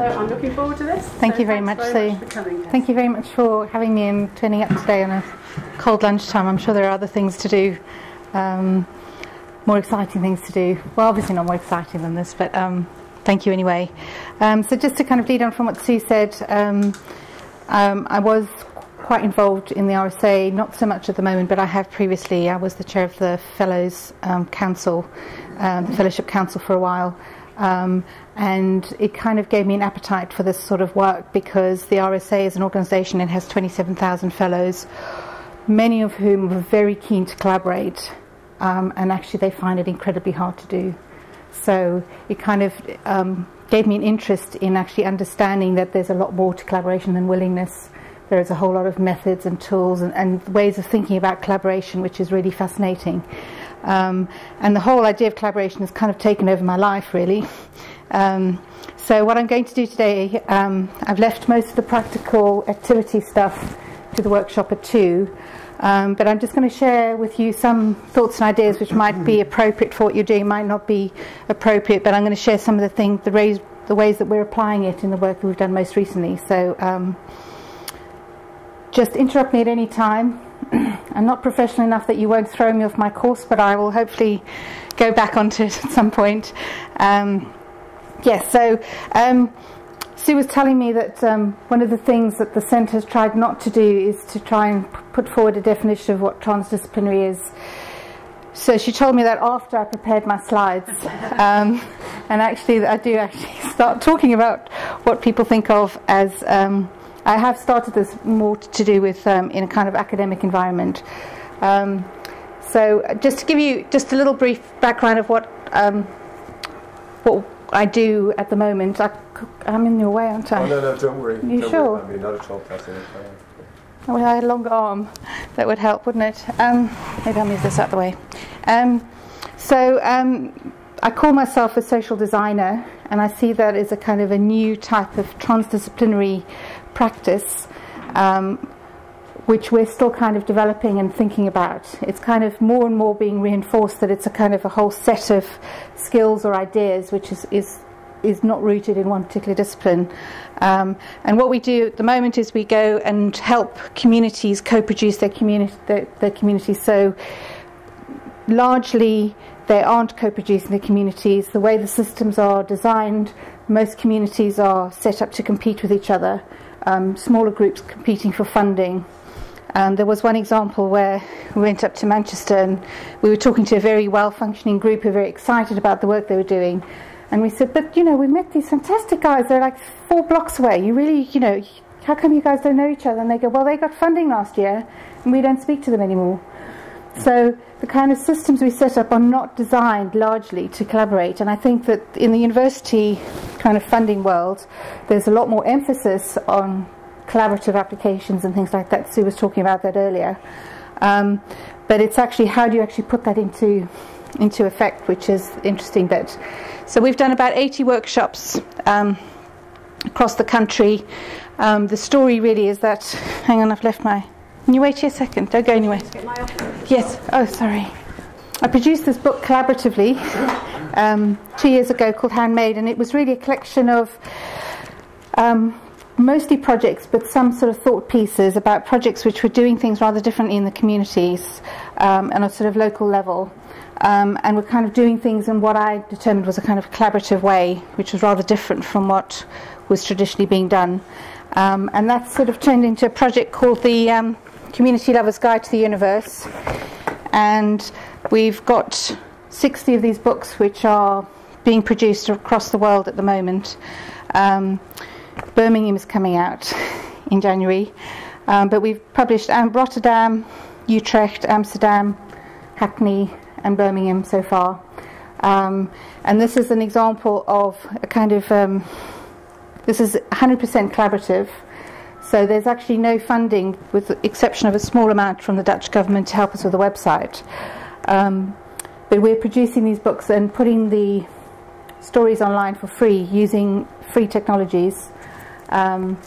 So I'm looking forward to this. Thank so you very much. Very so, much coming, thank you very much for having me and turning up today on a cold lunchtime. I'm sure there are other things to do, um, more exciting things to do. Well, obviously not more exciting than this, but um, thank you anyway. Um, so, just to kind of lead on from what Sue said, um, um, I was quite involved in the RSA, not so much at the moment, but I have previously. I was the chair of the Fellows um, Council, um, the Fellowship Council for a while. Um, and it kind of gave me an appetite for this sort of work because the RSA is an organisation and has 27,000 fellows, many of whom were very keen to collaborate, um, and actually they find it incredibly hard to do. So it kind of um, gave me an interest in actually understanding that there's a lot more to collaboration than willingness. There is a whole lot of methods and tools and, and ways of thinking about collaboration, which is really fascinating. Um, and the whole idea of collaboration has kind of taken over my life, really. Um, so, what I'm going to do today, um, I've left most of the practical activity stuff to the workshop at 2. Um, but I'm just going to share with you some thoughts and ideas which might be appropriate for what you're doing, might not be appropriate, but I'm going to share some of the things, the ways, the ways that we're applying it in the work that we've done most recently. So um, just interrupt me at any time. I'm not professional enough that you won't throw me off my course, but I will hopefully go back onto it at some point. Um, yes, so um, Sue was telling me that um, one of the things that the centre has tried not to do is to try and put forward a definition of what transdisciplinary is. So she told me that after I prepared my slides, um, and actually I do actually start talking about what people think of as um, I have started this more to do with um, in a kind of academic environment. Um, so just to give you just a little brief background of what um, what I do at the moment, I, am in your way, aren't I? Oh no, no, don't worry. You don't sure? Worry about me, not at all. Uh, Well, I had a longer arm. That would help, wouldn't it? Um, maybe I'll move this out of the way. Um, so um, I call myself a social designer, and I see that as a kind of a new type of transdisciplinary practice, um, which we're still kind of developing and thinking about. It's kind of more and more being reinforced that it's a kind of a whole set of skills or ideas, which is, is is not rooted in one particular discipline. Um, and what we do at the moment is we go and help communities co-produce their community their, their communities. So largely they aren't co-producing the communities. The way the systems are designed, most communities are set up to compete with each other. Um, smaller groups competing for funding. Um, there was one example where we went up to Manchester and we were talking to a very well functioning group who were very excited about the work they were doing. And we said, but you know, we met these fantastic guys. They're like four blocks away. You really, you know, how come you guys don't know each other? And they go, well, they got funding last year, and we don't speak to them anymore. So the kind of systems we set up are not designed largely to collaborate. And I think that in the university kind of funding world, there's a lot more emphasis on collaborative applications and things like that. Sue was talking about that earlier. Um, but it's actually how do you actually put that into into effect, which is interesting bit. So we've done about 80 workshops um, across the country. Um, the story really is that. Hang on, I've left my. Can you wait here a second? Don't go anywhere. Yes. Oh, sorry. I produced this book collaboratively um, two years ago called Handmade, and it was really a collection of um, mostly projects, but some sort of thought pieces about projects which were doing things rather differently in the communities um, and on a sort of local level. Um, and we're kind of doing things in what I determined was a kind of collaborative way, which was rather different from what was traditionally being done. Um, and that's sort of turned into a project called the um, Community Lovers Guide to the Universe. And we've got 60 of these books which are being produced across the world at the moment. Um, Birmingham is coming out in January, um, but we've published um, Rotterdam, Utrecht, Amsterdam, Hackney, and Birmingham so far. Um, and this is an example of a kind of um, this is 100% collaborative. So there's actually no funding, with the exception of a small amount from the Dutch government to help us with the website. Um, but we're producing these books and putting the stories online for free using free technologies. Um,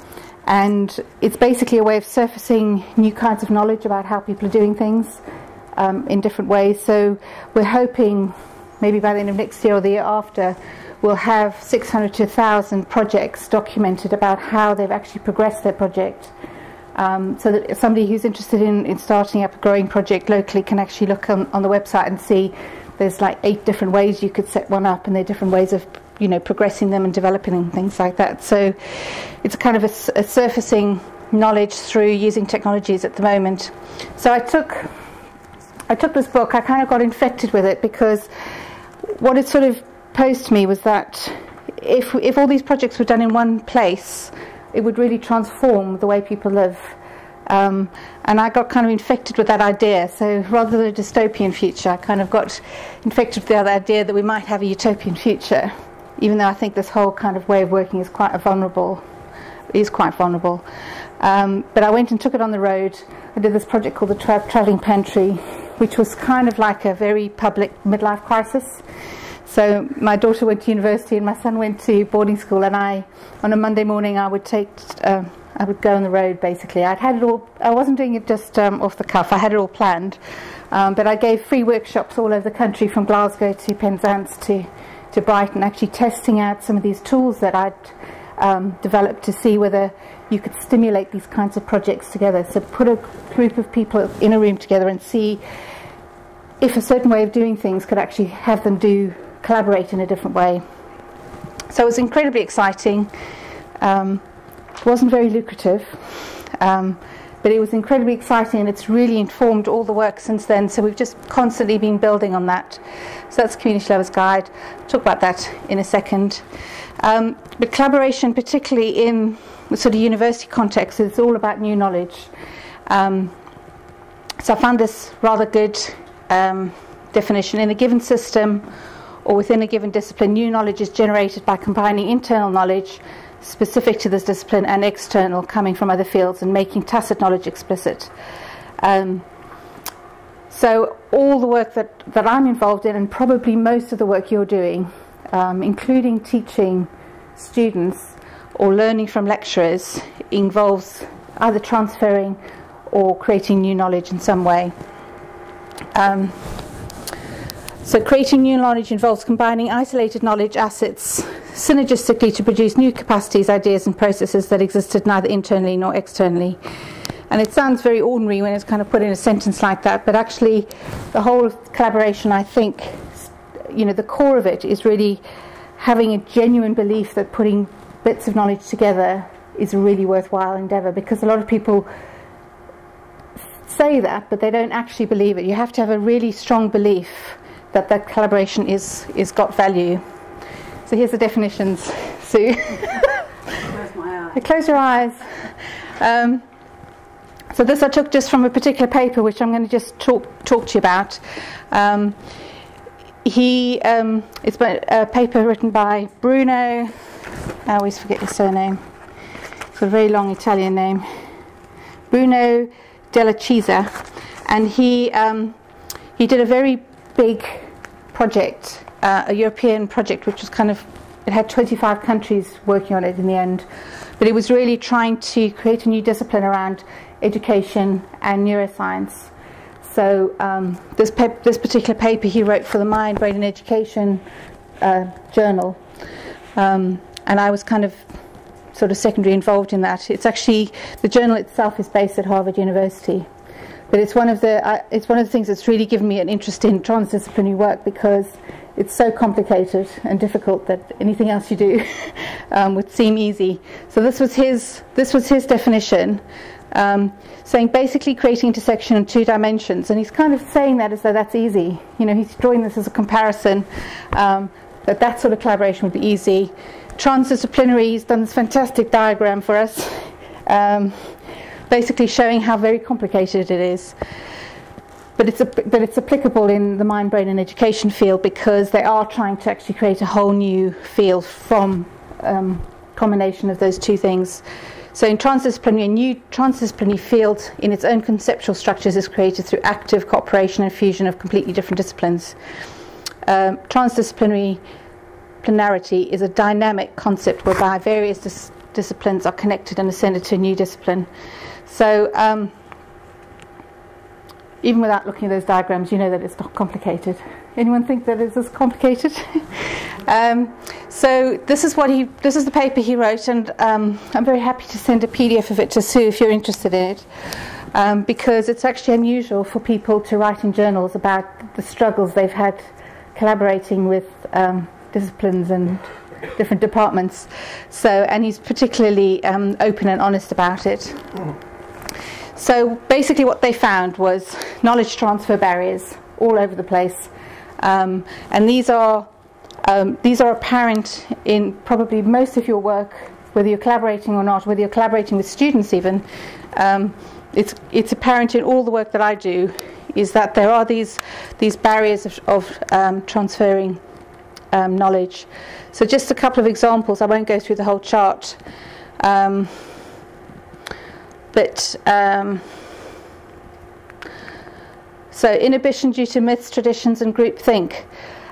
and it's basically a way of surfacing new kinds of knowledge about how people are doing things um, in different ways. So we're hoping maybe by the end of next year or the year after, will have 600 to 1,000 projects documented about how they've actually progressed their project. Um, so that somebody who's interested in, in starting up a growing project locally can actually look on, on the website and see there's like eight different ways you could set one up, and there are different ways of you know progressing them and developing them, things like that. So it's kind of a, a surfacing knowledge through using technologies at the moment. So I took I took this book. I kind of got infected with it because what it sort of posed to me was that if if all these projects were done in one place it would really transform the way people live. Um, and I got kind of infected with that idea. So rather than a dystopian future, I kind of got infected with the idea that we might have a utopian future, even though I think this whole kind of way of working is quite vulnerable, is quite vulnerable. Um, but I went and took it on the road. I did this project called the Tra- Travelling Pantry, which was kind of like a very public midlife crisis. So my daughter went to university and my son went to boarding school, and I, on a Monday morning, I would take, uh, I would go on the road. Basically, I'd had it all. I wasn't doing it just um, off the cuff. I had it all planned, um, but I gave free workshops all over the country, from Glasgow to Penzance to to Brighton, actually testing out some of these tools that I'd um, developed to see whether you could stimulate these kinds of projects together. So put a group of people in a room together and see if a certain way of doing things could actually have them do collaborate in a different way. So it was incredibly exciting. Um, it wasn't very lucrative, um, but it was incredibly exciting and it's really informed all the work since then. So we've just constantly been building on that. So that's Community Lovers Guide. I'll talk about that in a second. Um, but collaboration, particularly in the sort of university context, is all about new knowledge. Um, so I found this rather good um, definition. In a given system, or within a given discipline, new knowledge is generated by combining internal knowledge specific to this discipline and external coming from other fields and making tacit knowledge explicit. Um, so, all the work that, that I'm involved in, and probably most of the work you're doing, um, including teaching students or learning from lecturers, involves either transferring or creating new knowledge in some way. Um, so, creating new knowledge involves combining isolated knowledge assets synergistically to produce new capacities, ideas, and processes that existed neither internally nor externally. And it sounds very ordinary when it's kind of put in a sentence like that, but actually, the whole collaboration, I think, you know, the core of it is really having a genuine belief that putting bits of knowledge together is a really worthwhile endeavor because a lot of people say that, but they don't actually believe it. You have to have a really strong belief that that collaboration is is got value. So here's the definitions, Sue. Close my eyes. Close your eyes. Um, so this I took just from a particular paper, which I'm going to just talk talk to you about. Um, he um, it's a paper written by Bruno. I always forget his surname. It's a very long Italian name. Bruno Della Chiesa, and he um, he did a very big project, uh, a European project, which was kind of, it had 25 countries working on it in the end. But it was really trying to create a new discipline around education and neuroscience. So um, this, this particular paper he wrote for the Mind, Brain and Education uh, journal. Um, and I was kind of sort of secondary involved in that. It's actually, the journal itself is based at Harvard University. But it's one of the uh, it's one of the things that's really given me an interest in transdisciplinary work because it's so complicated and difficult that anything else you do um, would seem easy. So this was his this was his definition, um, saying basically creating intersection in two dimensions, and he's kind of saying that as though that's easy. You know, he's drawing this as a comparison um, that that sort of collaboration would be easy. Transdisciplinary, he's done this fantastic diagram for us. Basically showing how very complicated it is. But it's, a, but it's applicable in the mind, brain, and education field because they are trying to actually create a whole new field from um, combination of those two things. So in transdisciplinary, a new transdisciplinary field in its own conceptual structures is created through active cooperation and fusion of completely different disciplines. Um, transdisciplinary planarity is a dynamic concept whereby various dis- disciplines are connected and ascended to a new discipline. So um, even without looking at those diagrams, you know that it's not complicated. Anyone think that it's as complicated? um, so this is what he, this is the paper he wrote, and um, I'm very happy to send a PDF of it to Sue if you're interested in it, um, because it's actually unusual for people to write in journals about the struggles they've had collaborating with um, disciplines and different departments. So, and he's particularly um, open and honest about it. So basically, what they found was knowledge transfer barriers all over the place, um, and these are um, these are apparent in probably most of your work, whether you're collaborating or not, whether you're collaborating with students even. Um, it's it's apparent in all the work that I do, is that there are these these barriers of, of um, transferring um, knowledge. So just a couple of examples. I won't go through the whole chart. But um, so inhibition due to myths, traditions, and groupthink.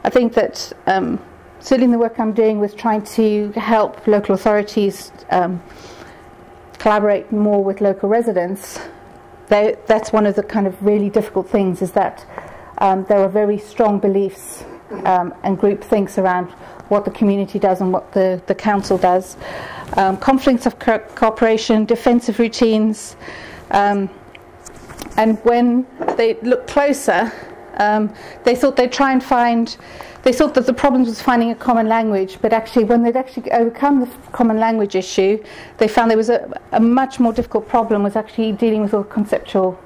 I think that um, certainly in the work I'm doing with trying to help local authorities um, collaborate more with local residents, they, that's one of the kind of really difficult things is that um, there are very strong beliefs um, and group thinks around what the community does and what the, the council does. Um, conflicts of co- cooperation, defensive routines, um, and when they looked closer, um, they thought they'd try and find. They thought that the problem was finding a common language, but actually, when they'd actually overcome the common language issue, they found there was a, a much more difficult problem was actually dealing with all conceptual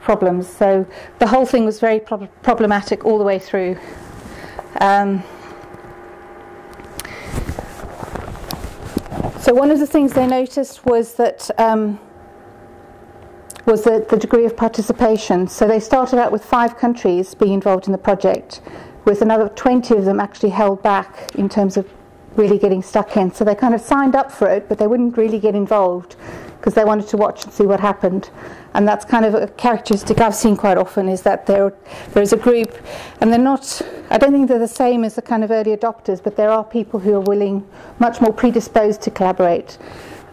problems. So the whole thing was very pro- problematic all the way through. Um, so one of the things they noticed was that um, was the, the degree of participation. So they started out with five countries being involved in the project, with another 20 of them actually held back in terms of really getting stuck in. So they kind of signed up for it, but they wouldn't really get involved because they wanted to watch and see what happened. And that's kind of a characteristic I've seen quite often is that there there's a group, and they're not. I don't think they're the same as the kind of early adopters, but there are people who are willing, much more predisposed to collaborate.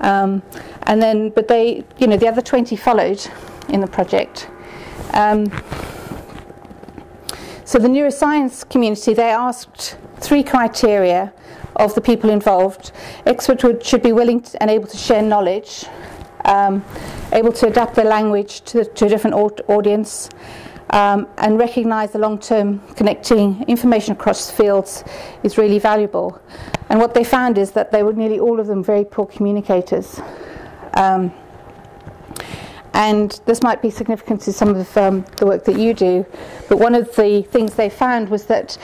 Um, and then, but they, you know, the other 20 followed in the project. Um, so the neuroscience community, they asked three criteria of the people involved. Experts would, should be willing to, and able to share knowledge, um, able to adapt their language to, to a different audience, um, and recognize the long term connecting information across fields is really valuable. And what they found is that they were nearly all of them very poor communicators. Um, and this might be significant to some of um, the work that you do, but one of the things they found was that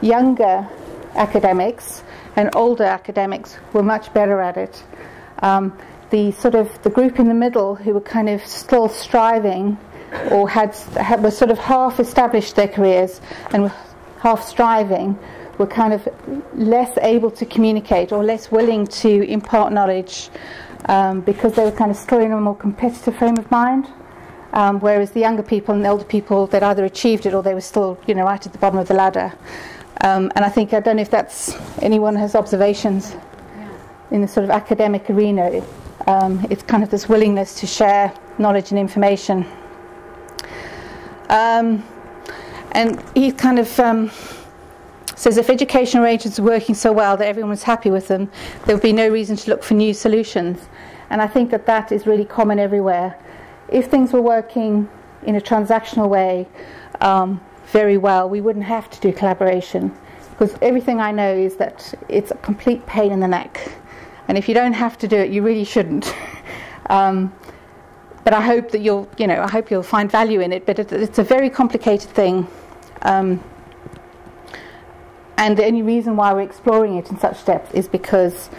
younger academics and older academics were much better at it. Um, the sort of the group in the middle who were kind of still striving or had, had were sort of half established their careers and were half striving were kind of less able to communicate or less willing to impart knowledge um, because they were kind of still in a more competitive frame of mind. Um, whereas the younger people and the older people that either achieved it or they were still, you know, right at the bottom of the ladder. Um, and I think I don't know if that's anyone has observations in the sort of academic arena. Um, it's kind of this willingness to share knowledge and information. Um, and he kind of um, says if education arrangements are working so well that everyone was happy with them, there would be no reason to look for new solutions. And I think that that is really common everywhere. If things were working in a transactional way um, very well, we wouldn't have to do collaboration. Because everything I know is that it's a complete pain in the neck. And if you don't have to do it, you really shouldn't. um, but I hope that you'll, you know, I hope you'll find value in it. But it, it's a very complicated thing. Um, and the only reason why we're exploring it in such depth is because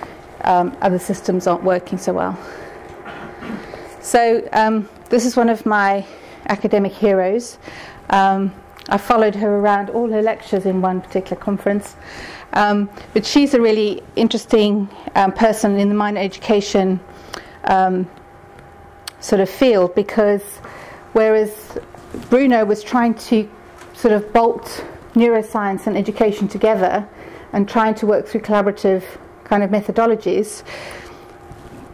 um, other systems aren't working so well. So, um, this is one of my academic heroes. Um, I followed her around all her lectures in one particular conference. Um, but she's a really interesting um, person in the minor education um, sort of field because whereas Bruno was trying to sort of bolt neuroscience and education together and trying to work through collaborative kind of methodologies.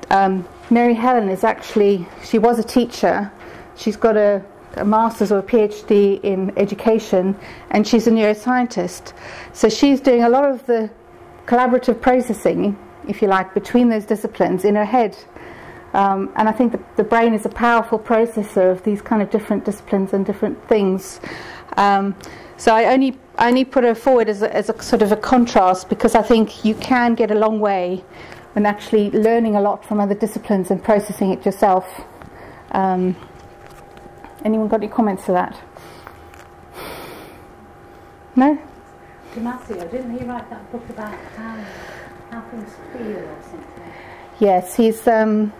Um, Mary Helen is actually, she was a teacher. She's got a a master's or a PhD in education, and she's a neuroscientist. So she's doing a lot of the collaborative processing, if you like, between those disciplines in her head. Um, and I think the, the, brain is a powerful processor of these kind of different disciplines and different things. Um, so I only I only put her forward as a, as a sort of a contrast because I think you can get a long way when actually learning a lot from other disciplines and processing it yourself. Um, anyone got any comments to that? No? Damasio, didn't he write that book about how, how things feel or something? Yes, he's um,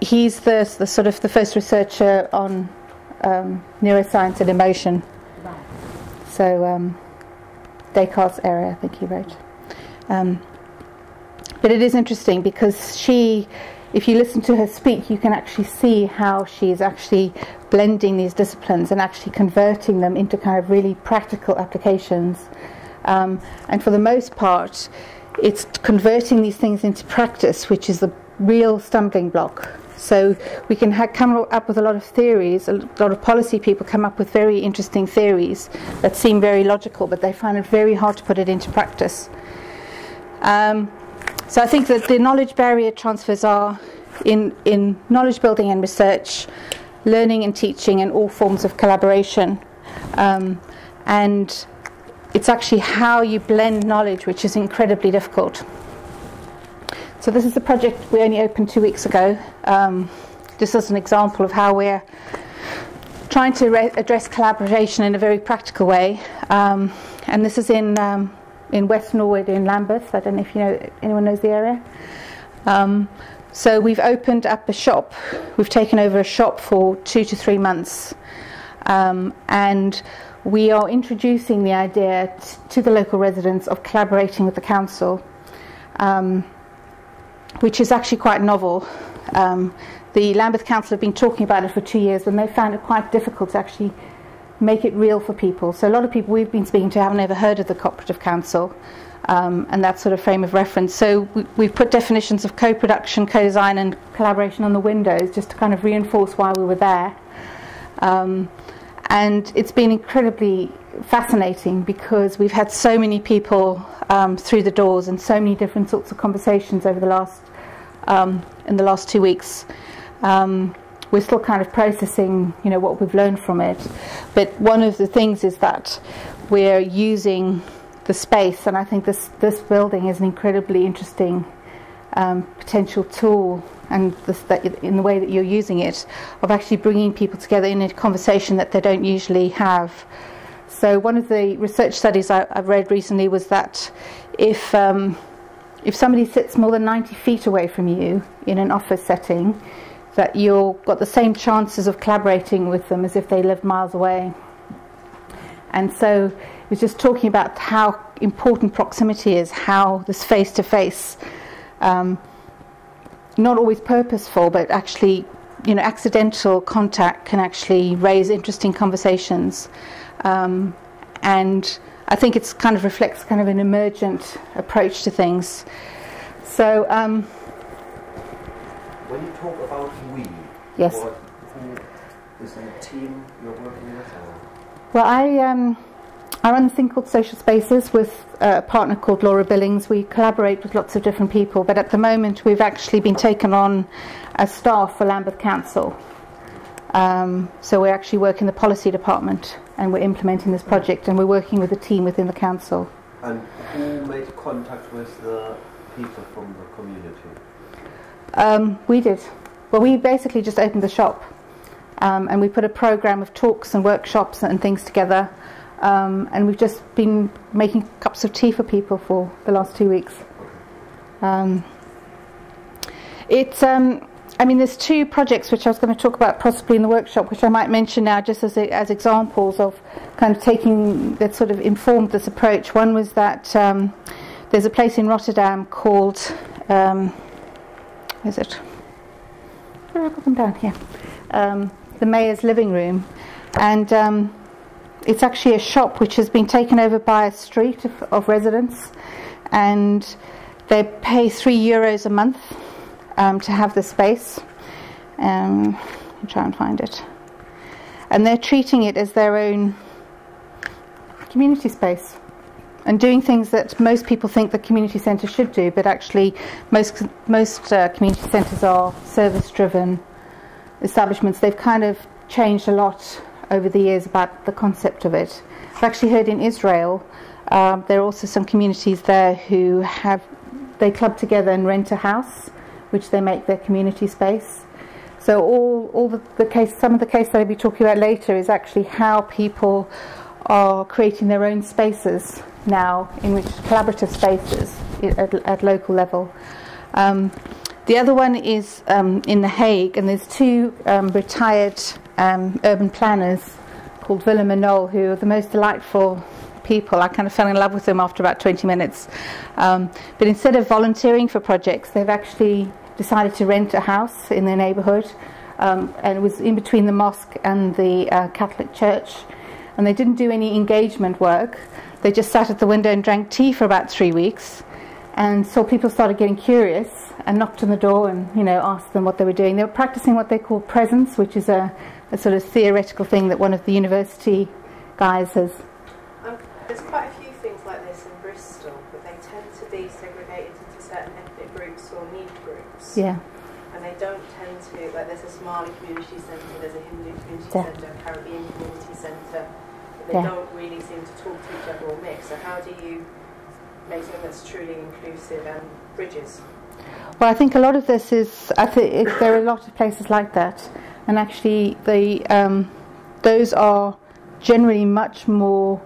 he's the, the sort of the first researcher on um, neuroscience and emotion. Right. So um, Descartes' Error, I think he wrote. Um, but it is interesting because she, if you listen to her speak, you can actually see how she's actually blending these disciplines and actually converting them into kind of really practical applications. Um, and for the most part, it's converting these things into practice, which is the real stumbling block. So we can come up with a lot of theories. A lot of policy people come up with very interesting theories that seem very logical, but they find it very hard to put it into practice. Um, so I think that the knowledge barrier transfers are in, in knowledge building and research, learning and teaching, and all forms of collaboration. Um, and it's actually how you blend knowledge which is incredibly difficult. So this is a project we only opened two weeks ago. Um, just as an example of how we're trying to re- address collaboration in a very practical way. Um, and this is in um, in West Norwood in Lambeth. I don't know if you know anyone knows the area. So we've opened up a shop. We've taken over a shop for two to three months, um, and we are introducing the idea to the local residents of collaborating with the council, um, which is actually quite novel. Um, the Lambeth Council have been talking about it for two years, and they found it quite difficult to actually make it real for people. So a lot of people we've been speaking to haven't ever heard of the cooperative council um, and that sort of frame of reference. So we, have put definitions of co-production, co-design, and collaboration on the windows just to kind of reinforce why we were there. Um, and it's been incredibly fascinating because we've had so many people um, through the doors and so many different sorts of conversations over the last um, in the last two weeks. Um, we're still kind of processing, you know, what we've learned from it. But one of the things is that we're using the space, and I think this this building is an incredibly interesting um, potential tool, and this, that in the way that you're using it, of actually bringing people together in a conversation that they don't usually have. So one of the research studies I, have read recently was that if um, if somebody sits more than 90 feet away from you in an office setting, that you've got the same chances of collaborating with them as if they lived miles away. And so was just talking about how important proximity is, how this face to face, not always purposeful, but actually, you know, accidental contact can actually raise interesting conversations. Um, and I think it's kind of reflects kind of an emergent approach to things. So, um, when you talk about we, yes. Who is the team you're working with? Or? Well, I um, I run a thing called Social Spaces with a partner called Laura Billings. We collaborate with lots of different people, but at the moment we've actually been taken on as staff for Lambeth Council. Um, so we actually work in the policy department and we're implementing this project and we're working with a team within the council. And who made contact with the people from the community? Um, we did. Well, we basically just opened the shop um, and we put a program of talks and workshops and things together. Um, and we've just been making cups of tea for people for the last two weeks. Um, it's, um, I mean, there's two projects which I was going to talk about possibly in the workshop, which I might mention now just as, a, as examples of kind of taking that sort of informed this approach. One was that um, there's a place in Rotterdam called um, is it? Where have I got them down here? Um, the mayor's living room, and it's actually a shop which has been taken over by a street of, of residents, and they pay three euros a month um, to have the space. Um, try and find it. and they're treating it as their own community space and doing things that most people think the community centre should do, but actually most most uh, community centres are service driven establishments. They've kind of changed a lot over the years about the concept of it. I've actually heard in Israel um, there are also some communities there who have they club together and rent a house, which they make their community space. So all all the, the case some of the case that I'll be talking about later is actually how people are creating their own spaces now, in which collaborative spaces at, at local level. Um, the other one is um, in The Hague, and there's two um, retired um, urban planners called Willem and Noel, who are the most delightful people. I kind of fell in love with them after about 20 minutes. Um, but instead of volunteering for projects, they've actually decided to rent a house in their neighbourhood, um, and it was in between the mosque and the uh, Catholic church. And they didn't do any engagement work. They just sat at the window and drank tea for about three weeks, and so people started getting curious and knocked on the door and you know asked them what they were doing. They were practicing what they call presence, which is a, a sort of theoretical thing that one of the university guys has. Um, there's quite a few things like this in Bristol, but they tend to be segregated into certain ethnic groups or need groups. Yeah. And they don't tend to, like there's a Somali community centre, there's a Hindu community Yeah. centre, a Caribbean community centre, but they Yeah. don't really seem to talk to each other or mix. So how do you make something that's truly inclusive and bridges? Well, I think a lot of this is. I think there are a lot of places like that, and actually, the um, those are generally much more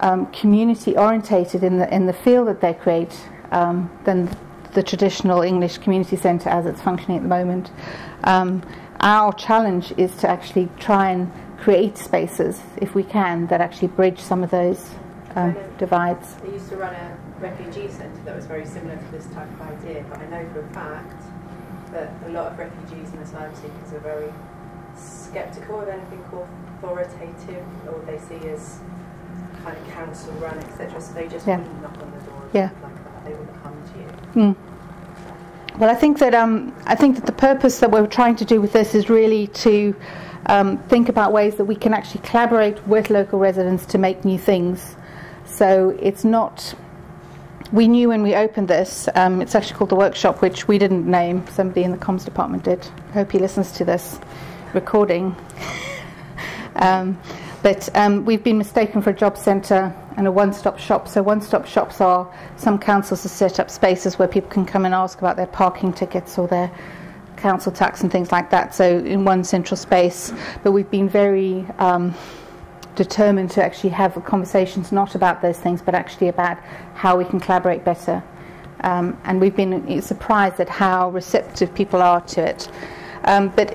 um, community orientated in the in the field that they create um, than the traditional English community centre as it's functioning at the moment. Um, our challenge is to actually try and create spaces, if we can, that actually bridge some of those um, divides. They used to run a refugee centre that was very similar to this type of idea, but I know for a fact that a lot of refugees and asylum seekers are very sceptical of anything authoritative or they see as kind of council run, etc. So they just Yeah. wouldn't knock on the door or Yeah. like that. They wouldn't come to you. Mm. Well, I think that um, I think that the purpose that we're trying to do with this is really to um, think about ways that we can actually collaborate with local residents to make new things. So it's not. We knew when we opened this. Um, it's actually called the workshop, which we didn't name. Somebody in the comms department did. I hope he listens to this recording. um, but um, we've been mistaken for a job centre and a one-stop shop. So one-stop shops are some councils have set up spaces where people can come and ask about their parking tickets or their council tax and things like that. So in one central space, but we've been very um, determined to actually have conversations not about those things, but actually about how we can collaborate better. Um, and we've been surprised at how receptive people are to it. Um, but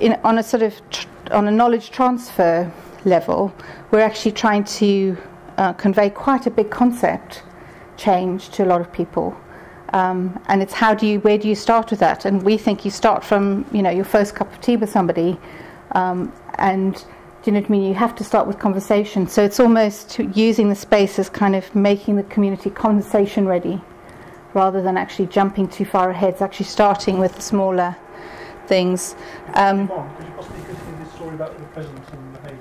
in, on a sort of on a knowledge transfer level, we're actually trying to uh, convey quite a big concept change to a lot of people. Um, and it's how do you, where do you start with that? And we think you start from, you know, your first cup of tea with somebody, um, and do you know what I mean? You have to start with conversation. So it's almost using the space as kind of making the community conversation ready, rather than actually jumping too far ahead. It's actually starting with the smaller things. Um, Mom, could you possibly continue this story about the presence in the Hague?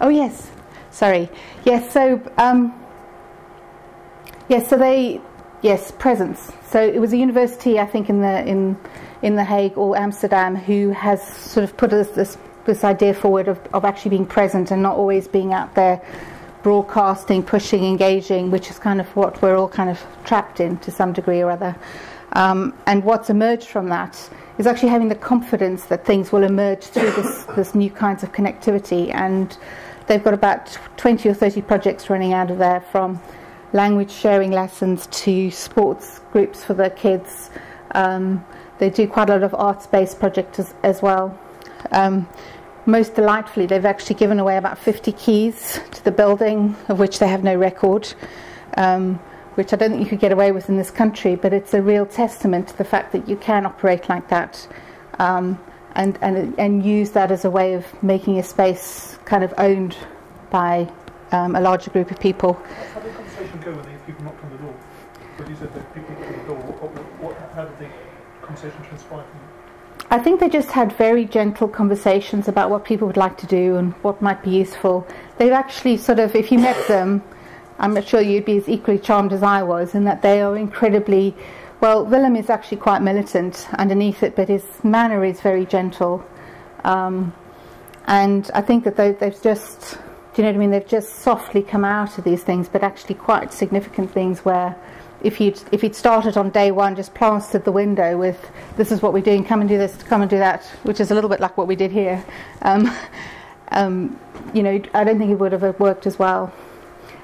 Oh yes, sorry. Yes, so um, yes, so they yes presence. So it was a university, I think, in the in in the Hague or Amsterdam, who has sort of put us this this idea forward of, of actually being present and not always being out there broadcasting, pushing, engaging, which is kind of what we're all kind of trapped in to some degree or other. Um, and what's emerged from that is actually having the confidence that things will emerge through this, this new kinds of connectivity. And they've got about 20 or 30 projects running out of there from language sharing lessons to sports groups for the kids. Um, they do quite a lot of arts based projects as, as well. Um, most delightfully, they've actually given away about 50 keys to the building, of which they have no record, um, which I don't think you could get away with in this country, but it's a real testament to the fact that you can operate like that um, and, and, and use that as a way of making a space kind of owned by um, a larger group of people. How did the conversation go when these people knocked on the door? Because you said that people knocked on the door. What, what, how did the conversation I think they just had very gentle conversations about what people would like to do and what might be useful. They've actually sort of, if you met them, I'm not sure you'd be as equally charmed as I was, in that they are incredibly. Well, Willem is actually quite militant underneath it, but his manner is very gentle. Um, and I think that they, they've just, do you know what I mean? They've just softly come out of these things, but actually quite significant things where if you'd, if you'd started on day one, just plastered the window with, this is what we're doing, come and do this, come and do that, which is a little bit like what we did here, um, um, you know, I don't think it would have worked as well.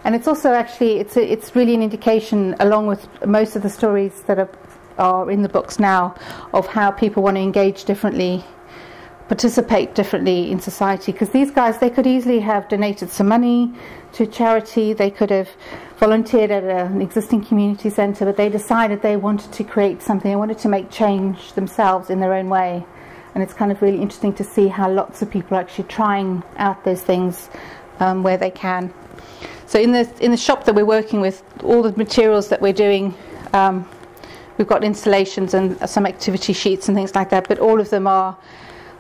And it's also actually, it's, a, it's really an indication, along with most of the stories that are, are in the books now, of how people want to engage differently participate differently in society because these guys they could easily have donated some money to charity. They could have volunteered at a, an existing community centre but they decided they wanted to create something. They wanted to make change themselves in their own way. And it's kind of really interesting to see how lots of people are actually trying out those things um, where they can. So in the in the shop that we're working with all the materials that we're doing um, we've got installations and some activity sheets and things like that but all of them are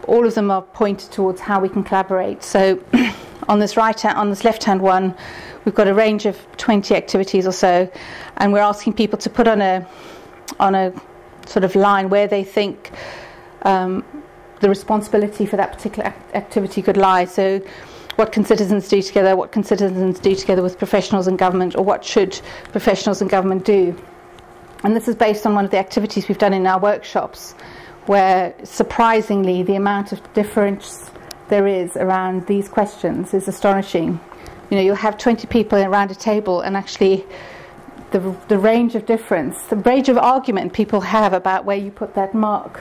all of them are pointed towards how we can collaborate. So on this right hand, on this left hand one, we've got a range of 20 activities or so, and we're asking people to put on a on a sort of line where they think um, the responsibility for that particular act- activity could lie. So what can citizens do together? What can citizens do together with professionals and government, or what should professionals and government do? And this is based on one of the activities we've done in our workshops where surprisingly the amount of difference there is around these questions is astonishing. You know, you'll have 20 people around a table, and actually, the, the range of difference, the range of argument people have about where you put that mark.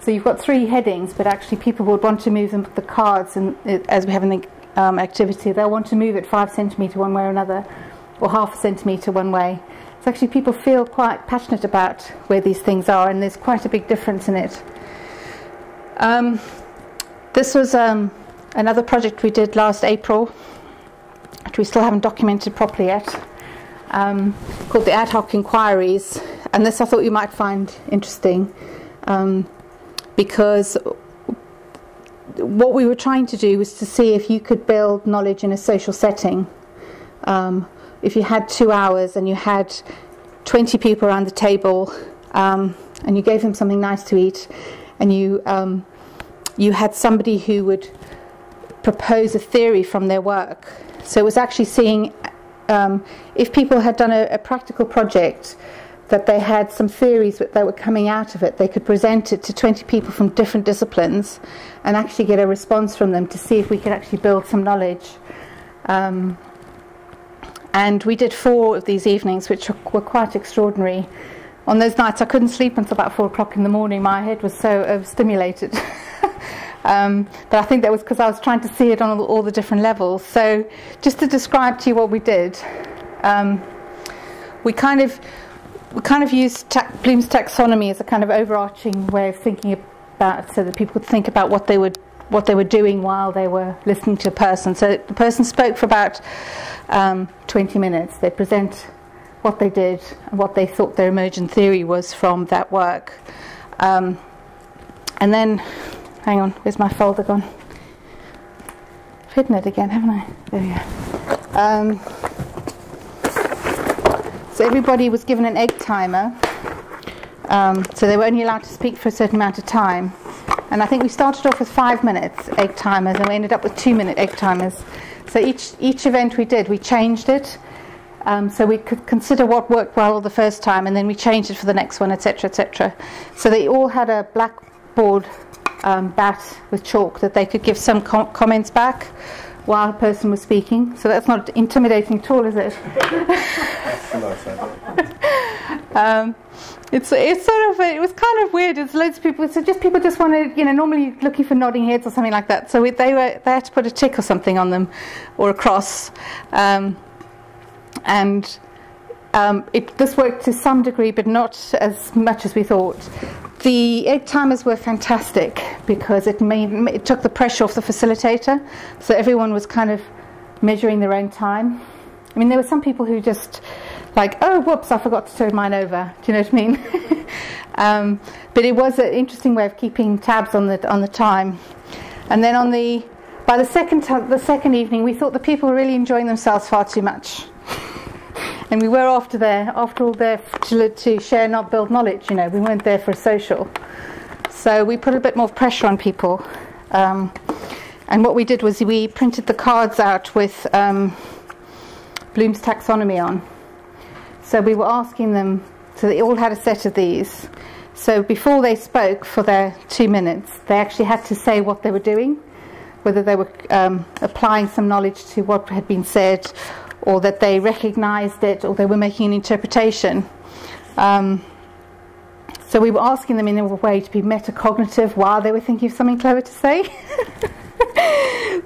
So you've got three headings, but actually, people would want to move them, the cards, and as we have in the um, activity, they'll want to move it five centimetre one way or another, or half a centimetre one way. Actually, people feel quite passionate about where these things are, and there's quite a big difference in it. Um, this was um, another project we did last April, which we still haven't documented properly yet, um, called the Ad Hoc Inquiries. And this I thought you might find interesting um, because what we were trying to do was to see if you could build knowledge in a social setting. Um, if you had two hours and you had 20 people around the table um, and you gave them something nice to eat and you, um, you had somebody who would propose a theory from their work. So it was actually seeing um, if people had done a, a, practical project that they had some theories that were coming out of it, they could present it to 20 people from different disciplines and actually get a response from them to see if we could actually build some knowledge. Um, and we did four of these evenings, which were quite extraordinary. On those nights, I couldn't sleep until about four o'clock in the morning. My head was so overstimulated. um, but I think that was because I was trying to see it on all, all, the different levels. So, just to describe to you what we did, um, we kind of we kind of used ta- Bloom's taxonomy as a kind of overarching way of thinking about, so that people could think about what they would what they were doing while they were listening to a person. So the person spoke for about um, 20 minutes. They present what they did and what they thought their emergent theory was from that work. Um, and then, hang on, where's my folder gone? I've hidden it again, haven't I? There we go. Um, so everybody was given an egg timer. Um, so they were only allowed to speak for a certain amount of time. And I think we started off with five minutes egg timers, and we ended up with two minute egg timers. So each each event we did, we changed it. Um, so we could consider what worked well the first time, and then we changed it for the next one, etc., etc. So they all had a blackboard um, bat with chalk that they could give some com- comments back while a person was speaking. So that's not intimidating at all, is it? um, it's it's sort of it was kind of weird. It's loads of people. So just people just wanted, you know, normally looking for nodding heads or something like that. So we, they were they had to put a tick or something on them, or a cross, um, and um, it, this worked to some degree, but not as much as we thought. The egg timers were fantastic because it made it took the pressure off the facilitator, so everyone was kind of measuring their own time. I mean, there were some people who just like, oh, whoops, I forgot to turn mine over. Do you know what I mean? Um, but it was an interesting way of keeping tabs on the on the time. And then on the by the second t- the second evening, we thought the people were really enjoying themselves far too much. and we were after there, after all, there to, to share, not build knowledge. You know, we weren't there for a social. So we put a bit more pressure on people. Um, and what we did was we printed the cards out with um, Bloom's taxonomy on. So we were asking them, so they all had a set of these. So before they spoke for their two minutes, they actually had to say what they were doing, whether they were um, applying some knowledge to what had been said, or that they recognized it, or they were making an interpretation. Um, so we were asking them in a way to be metacognitive while they were thinking of something clever to say.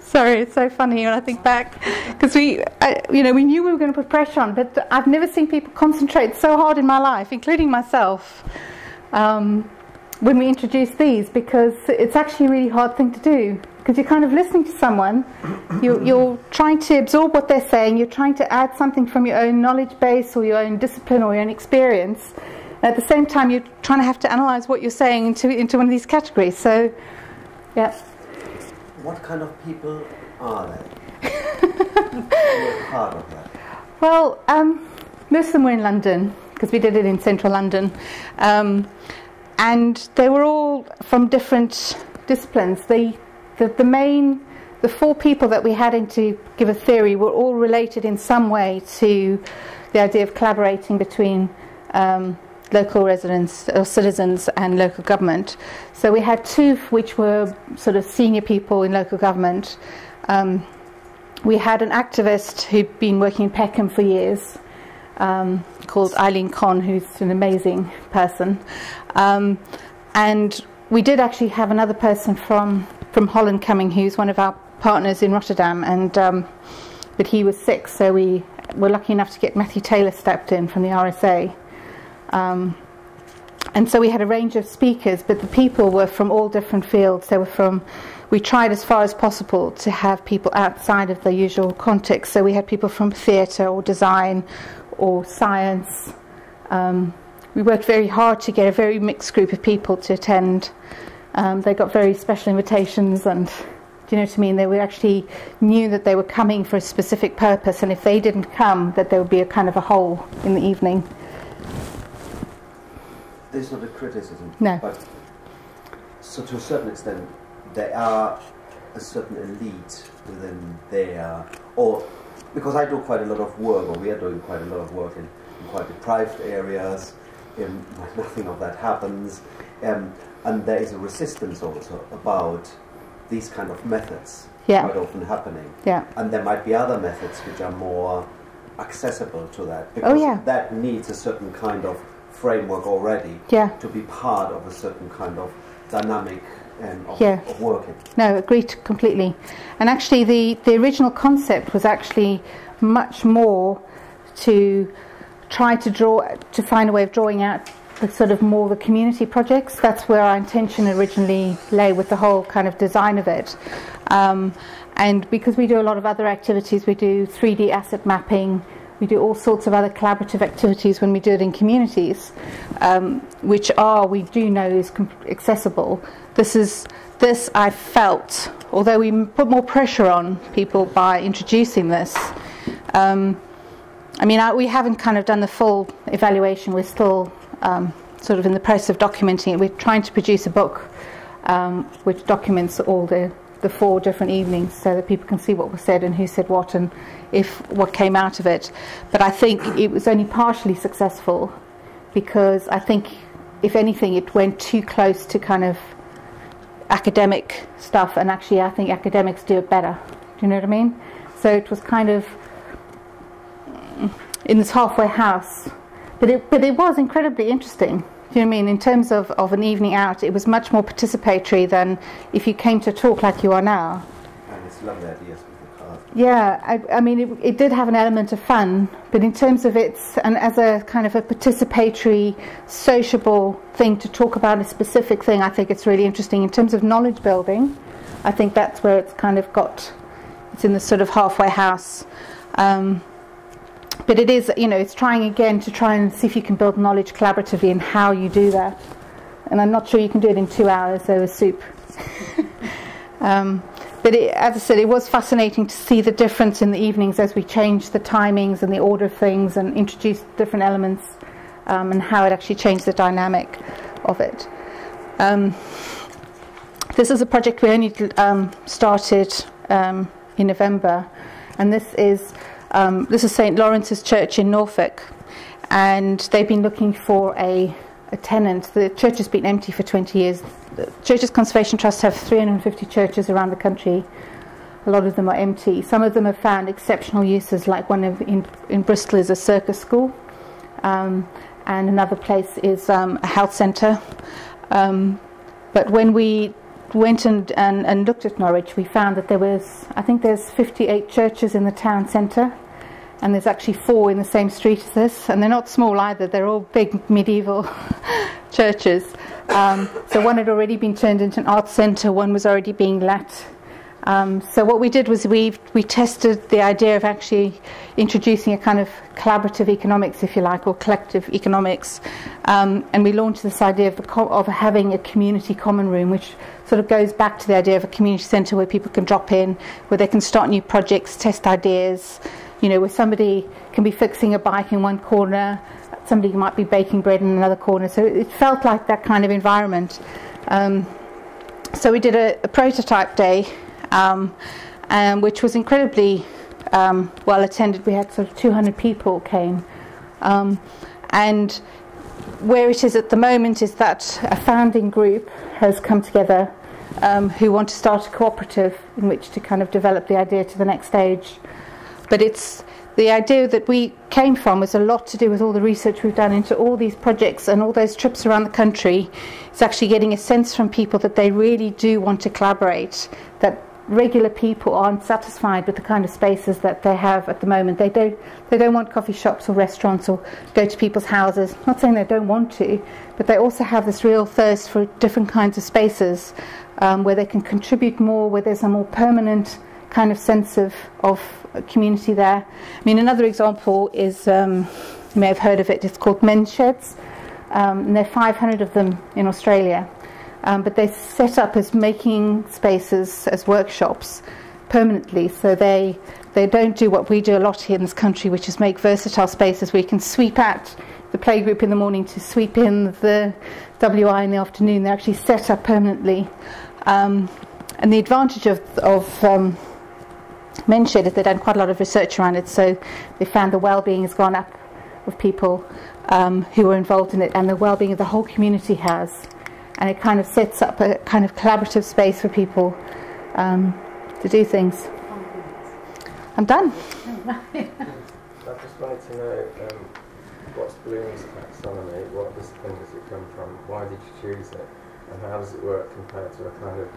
Sorry, it's so funny when I think back because we, I, you know, we knew we were going to put pressure on, but I've never seen people concentrate so hard in my life, including myself, um, when we introduce these because it's actually a really hard thing to do because you're kind of listening to someone, you're, you're trying to absorb what they're saying, you're trying to add something from your own knowledge base or your own discipline or your own experience. At the same time, you're trying to have to analyze what you're saying into into one of these categories. So, yeah. What kind of people are they? Part of that. Well, um, most of them were in London because we did it in central London, um, and they were all from different disciplines. The, the the main the four people that we had in to give a theory were all related in some way to the idea of collaborating between um, local residents or citizens and local government. So we had two which were sort of senior people in local government. Um, we had an activist who'd been working in Peckham for years um, called Eileen Conn, who's an amazing person. Um, and we did actually have another person from, from Holland coming who's one of our partners in Rotterdam, and um, but he was sick, so we were lucky enough to get Matthew Taylor stepped in from the RSA. Um, and so we had a range of speakers, but the people were from all different fields. They were from, we tried as far as possible to have people outside of the usual context. So we had people from theatre or design or science. Um, we worked very hard to get a very mixed group of people to attend. Um, they got very special invitations, and do you know what I mean? They were actually knew that they were coming for a specific purpose, and if they didn't come, that there would be a kind of a hole in the evening. This is not a criticism. No. But so to a certain extent, there are a certain elite within their, or because I do quite a lot of work, or we are doing quite a lot of work in, in quite deprived areas, in, where nothing of that happens, um, and there is a resistance also about these kind of methods Yeah. quite often happening. Yeah. And there might be other methods which are more accessible to that because Oh, yeah. that needs a certain kind of framework already Yeah. to be part of a certain kind of dynamic um, of, Yeah. of working. No, agreed completely. And actually, the, the original concept was actually much more to try to draw, to find a way of drawing out the sort of more the community projects. That's where our intention originally lay with the whole kind of design of it. Um, and because we do a lot of other activities, we do 3D asset mapping, we do all sorts of other collaborative activities when we do it in communities, um, which are, we do know, is accessible. This is, this I felt, although we put more pressure on people by introducing this. Um, I mean, I, we haven't kind of done the full evaluation. We're still um, sort of in the process of documenting it. We're trying to produce a book um, which documents all the, the four different evenings so that people can see what was said and who said what and if what came out of it. But I think it was only partially successful because I think, if anything, it went too close to kind of academic stuff, and actually, I think academics do it better. Do you know what I mean? So it was kind of in this halfway house, but it but it was incredibly interesting. Do you know what I mean? In terms of, of an evening out, it was much more participatory than if you came to talk like you are now. And it's lovely. Yeah, I, I mean, it, it did have an element of fun, but in terms of its, and as a kind of a participatory, sociable thing to talk about a specific thing, I think it's really interesting. In terms of knowledge building, I think that's where it's kind of got, it's in the sort of halfway house. Um, but it is, you know, it's trying again to try and see if you can build knowledge collaboratively and how you do that. and I'm not sure you can do it in two hours over soup. um, but it, as I said, it was fascinating to see the difference in the evenings as we changed the timings and the order of things and introduced different elements um, and how it actually changed the dynamic of it. Um, this is a project we only um, started um, in November, and this is um, this is St Lawrence's Church in Norfolk, and they've been looking for a, a tenant. The church has been empty for 20 years. The Churches Conservation Trust have 350 churches around the country. A lot of them are empty. Some of them have found exceptional uses, like one of, in, in Bristol is a circus school, um, and another place is um, a health centre. Um, but when we went and, and, and looked at Norwich, we found that there was, I think there's 58 churches in the town centre, and there's actually four in the same street as this, and they're not small either, they're all big medieval churches. Um, so one had already been turned into an art centre, one was already being let. Um, so what we did was we we tested the idea of actually introducing a kind of collaborative economics, if you like, or collective economics, um, and we launched this idea of, of having a community common room, which sort of goes back to the idea of a community centre where people can drop in, where they can start new projects, test ideas, you know, where somebody can be fixing a bike in one corner, somebody might be baking bread in another corner. So it felt like that kind of environment. Um, so we did a, a prototype day, um, which was incredibly um, well attended. We had sort of 200 people came, um, and where it is at the moment is that a founding group has come together um, who want to start a cooperative in which to kind of develop the idea to the next stage. But it's the idea that we came from was a lot to do with all the research we've done into all these projects and all those trips around the country. It's actually getting a sense from people that they really do want to collaborate, that regular people aren't satisfied with the kind of spaces that they have at the moment. They don't they don't want coffee shops or restaurants or go to people's houses. I'm Not saying they don't want to, but they also have this real thirst for different kinds of spaces um, where they can contribute more, where there's a more permanent kind of sense of of community there. I mean, another example is um, you may have heard of it. It's called Men's Sheds. Um, and there are 500 of them in Australia um, but they're set up as making spaces as workshops permanently. So they they don't do what we do a lot here in this country, which is make versatile spaces where you can sweep out the playgroup in the morning to sweep in the WI in the afternoon. They're actually set up permanently. Um, and the advantage of, of um, Men's Shed is they've done quite a lot of research around it, so they found the well-being has gone up of people um, who are involved in it, and the well-being of the whole community has and it kind of sets up a kind of collaborative space for people um, to do things. I'm done. I just wanted to know um, what's Bloom's taxonomy, what discipline does it come from, why did you choose it, and how does it work compared to a kind of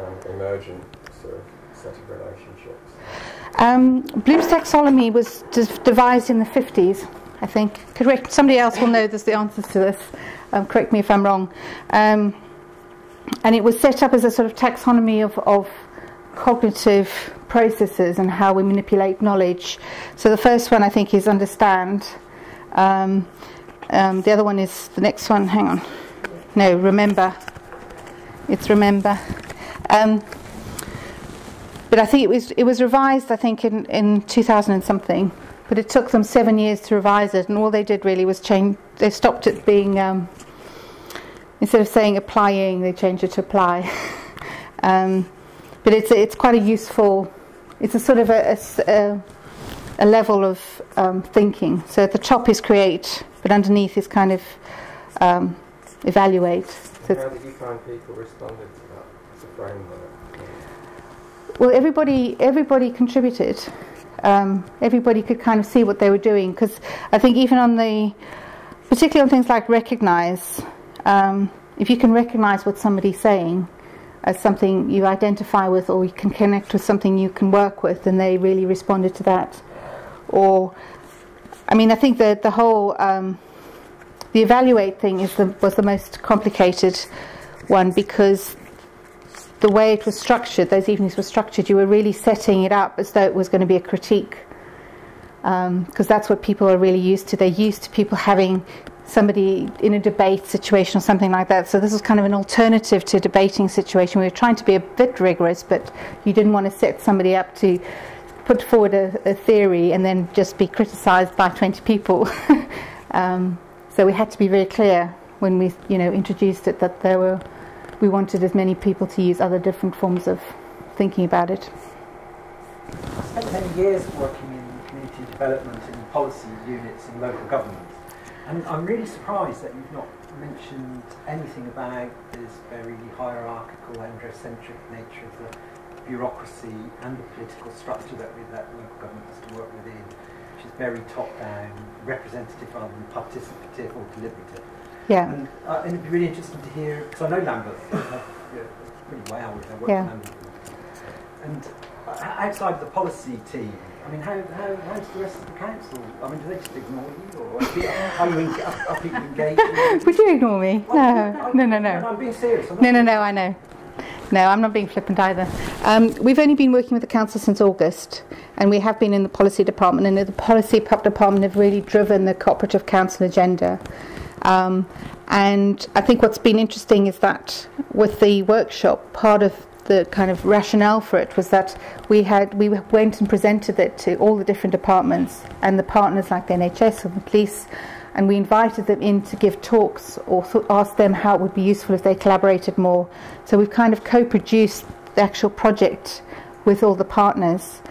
um, emergent sort of of relationships? Um, Bloom's taxonomy was devised in the 50s, I think. Correct. Somebody else will know the answers to this. Um, correct me if I'm wrong. Um, and it was set up as a sort of taxonomy of, of cognitive processes and how we manipulate knowledge. So the first one I think is understand. Um, um, the other one is the next one. Hang on. No, remember. It's remember. Um, but I think it was it was revised. I think in, in 2000 and something. But it took them seven years to revise it, and all they did really was change. They stopped it being um, instead of saying applying, they changed it to apply. um, but it's it's quite a useful. It's a sort of a, a, a level of um, thinking. So at the top is create, but underneath is kind of um, evaluate. So how did you find people responded to that as a framework? Well, everybody everybody contributed um, everybody could kind of see what they were doing. Because I think even on the, particularly on things like recognize, um, if you can recognize what somebody's saying as something you identify with, or you can connect with something you can work with, and they really responded to that. Or, I mean, I think that the whole um, the evaluate thing is the, was the most complicated one because the way it was structured, those evenings were structured, you were really setting it up as though it was going to be a critique. Because um, that's what people are really used to. They're used to people having somebody in a debate situation or something like that. So this was kind of an alternative to a debating situation. We were trying to be a bit rigorous, but you didn't want to set somebody up to put forward a, a theory and then just be criticised by 20 people. um, so we had to be very clear when we, you know, introduced it that there were, we wanted as many people to use other different forms of thinking about it. I spent many years working in community development in policy units in local government. And I'm really surprised that you've not mentioned anything about this very hierarchical, androcentric nature of the bureaucracy and the political structure that we, that local government has to work within, which is very top-down, representative rather than participative or deliberative. Yeah. And, uh, and it'd be really interesting to hear, because I know Lambeth uh, yeah, pretty well, I work Yeah. And uh, outside the policy team, I mean, how, how, how's the rest of the council? I mean, do they just ignore you, or are, you- are, you are, are people engaged? Would you ignore me? No, no, no, no. I'm being serious. I'm No, no, no, I know. No, I'm not being flippant either. Um, we've only been working with the council since August, and we have been in the policy department, and the policy department have really driven the cooperative council agenda. Um, and I think what's been interesting is that with the workshop, part of the kind of rationale for it was that we had we went and presented it to all the different departments and the partners like the NHS and the police, and we invited them in to give talks or th- asked them how it would be useful if they collaborated more. So we've kind of co-produced the actual project with all the partners.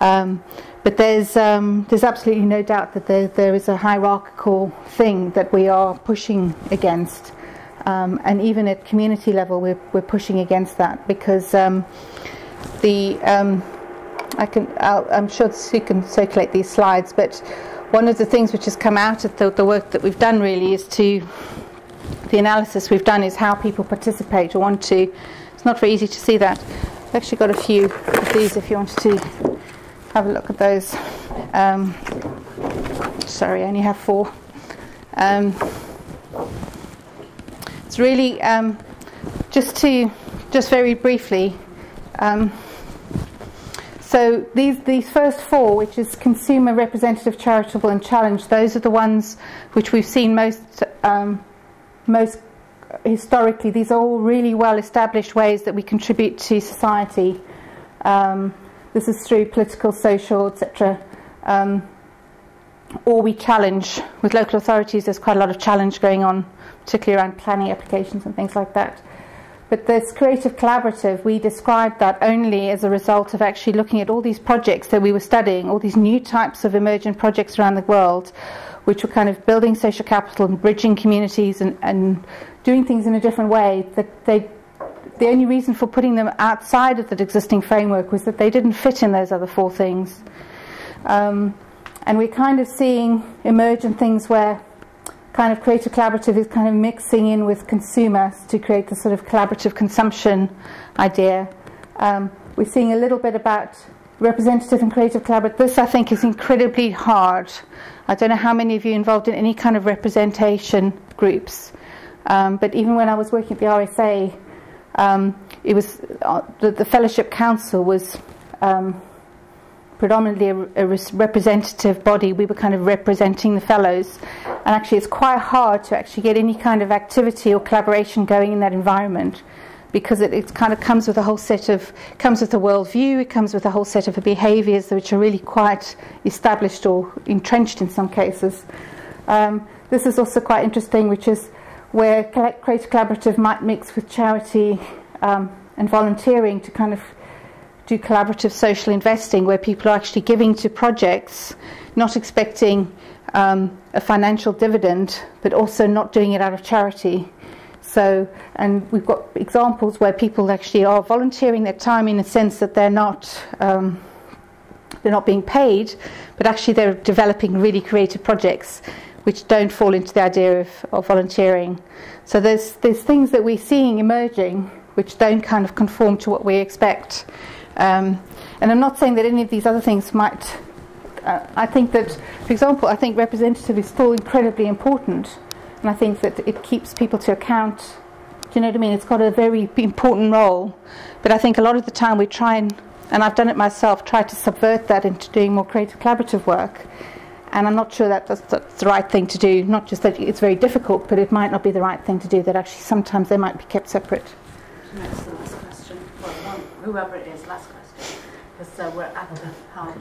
Um, but there's um, there's absolutely no doubt that there there is a hierarchical thing that we are pushing against, um, and even at community level we're we're pushing against that because um, the um, I can I'll, I'm sure Sue can circulate these slides, but one of the things which has come out of the, the work that we've done really is to the analysis we've done is how people participate or want to. It's not very easy to see that. I've actually got a few of these if you wanted to have a look at those. Um, sorry, I only have four. Um, it's really um, just to just very briefly. Um, so these these first four, which is consumer, representative, charitable, and challenge, those are the ones which we've seen most um, most historically. These are all really well established ways that we contribute to society. Um, this is through political, social, etc. Um, or we challenge with local authorities. There's quite a lot of challenge going on, particularly around planning applications and things like that. But this creative collaborative, we described that only as a result of actually looking at all these projects that we were studying, all these new types of emergent projects around the world, which were kind of building social capital and bridging communities and, and doing things in a different way. That they, the only reason for putting them outside of that existing framework was that they didn't fit in those other four things. Um, and we're kind of seeing emergent things where kind of creative collaborative is kind of mixing in with consumers to create the sort of collaborative consumption idea. Um, we're seeing a little bit about representative and creative collaborative. This, I think, is incredibly hard. I don't know how many of you involved in any kind of representation groups, um, but even when I was working at the RSA, um, it was uh, the, the, fellowship council was um, predominantly a, a, representative body. We were kind of representing the fellows, and actually, it's quite hard to actually get any kind of activity or collaboration going in that environment because it, it kind of comes with a whole set of comes with a worldview. It comes with a whole set of behaviours which are really quite established or entrenched in some cases. Um, this is also quite interesting, which is where creative collaborative might mix with charity um, and volunteering to kind of do collaborative social investing where people are actually giving to projects, not expecting um, a financial dividend, but also not doing it out of charity. So, and we've got examples where people actually are volunteering their time in a sense that they're not um, they're not being paid, but actually they're developing really creative projects which don't fall into the idea of, of volunteering. So there's there's things that we're seeing emerging which don't kind of conform to what we expect. Um, and I'm not saying that any of these other things might. Uh, I think that, for example, I think representative is still incredibly important, and I think that it keeps people to account. Do you know what I mean? It's got a very important role, but I think a lot of the time we try and, and I've done it myself, try to subvert that into doing more creative collaborative work, And I'm not sure that that's, that's the right thing to do. Not just that it's very difficult, but it might not be the right thing to do. That actually sometimes they might be kept separate. Next, the last question. Well, one, whoever it is, last question. Because uh, we're at the half.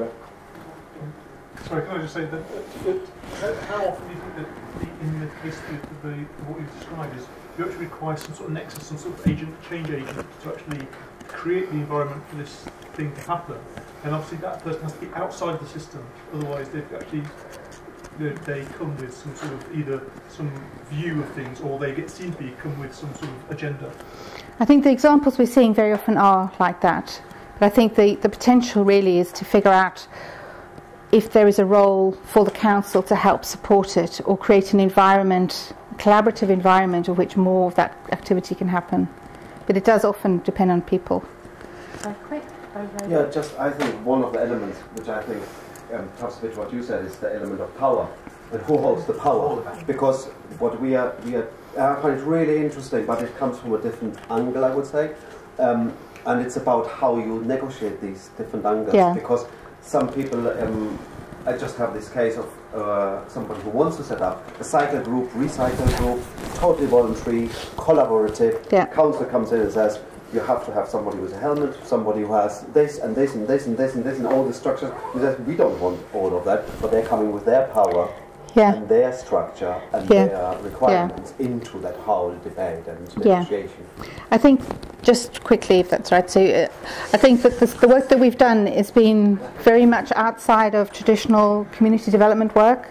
Sorry, can I just say that, that, that how often do you think that the, in the case of the, the, what you've described is you actually require some sort of nexus, some sort of agent, change agent to actually create the environment for this thing to happen. And obviously that person has to be outside the system, otherwise they've actually they come with some sort of either some view of things or they get seen to be come with some sort of agenda. I think the examples we're seeing very often are like that. But I think the, the potential really is to figure out if there is a role for the council to help support it or create an environment, a collaborative environment of which more of that activity can happen. But it does often depend on people. Very quick, very, very Yeah, just I think one of the elements which I think um, touches a bit what you said is the element of power and who holds the power. Because what we are, we are, I find it really interesting, but it comes from a different angle, I would say. Um, and it's about how you negotiate these different angles. Yeah. Because some people, um, I just have this case of uh, somebody who wants to set up a cycle group, recycle group, totally voluntary, collaborative. Yeah. Council comes in and says, you have to have somebody with a helmet, somebody who has this and this and this and this and this and all the structures. He says, we don't want all of that, but they're coming with their power Yeah. and their structure and Yeah. their requirements into that whole debate and Yeah. negotiation. I think, just quickly, if that's right, so uh, I think that this, the work that we've done has been very much outside of traditional community development work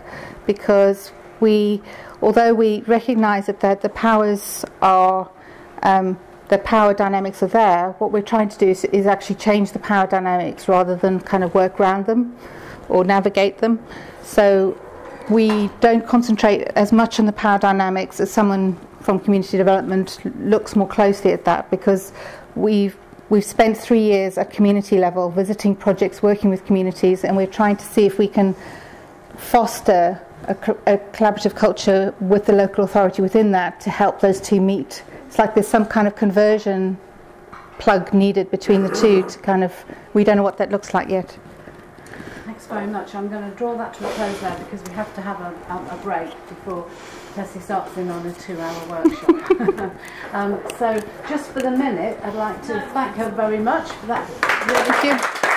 because we, although we recognise that the, the powers are, um, the power dynamics are there, what we're trying to do is, is actually change the power dynamics rather than kind of work around them or navigate them. So we don't concentrate as much on the power dynamics as someone from community development looks more closely at that because we've we've spent three years at community level visiting projects, working with communities, and we're trying to see if we can foster a, a collaborative culture with the local authority within that to help those two meet. It's like there's some kind of conversion plug needed between the two to kind of we don't know what that looks like yet. Very much. I'm going to draw that to a close now because we have to have a, a, a break before Tessy starts in on a two-hour workshop. um, so, just for the minute, I'd like to thank her very much for that. Thank you.